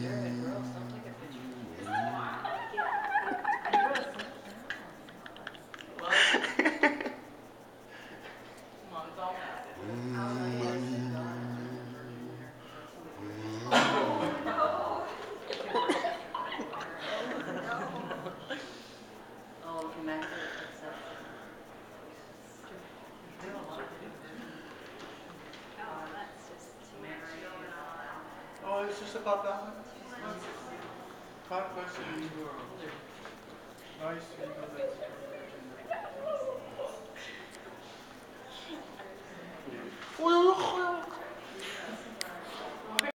Jared, it's just about that one? Conquest of New World. Nice.